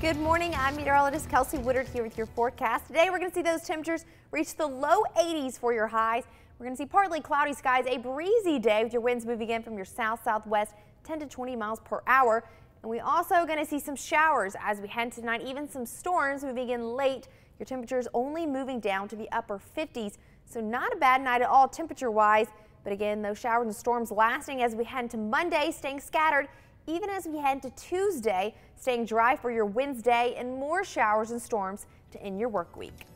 Good morning. I'm meteorologist Kelsey Woodard here with your forecast. Today we're going to see those temperatures reach the low 80s for your highs. We're going to see partly cloudy skies, a breezy day with your winds moving in from your south southwest 10 to 20 miles per hour. And we also going to see some showers as we head tonight, even some storms moving in late. Your temperatures only moving down to the upper 50s. So not a bad night at all temperature wise. But again, those showers and storms lasting as we head into Monday, staying scattered even as we head to Tuesday, staying dry for your Wednesday and more showers and storms to end your work week.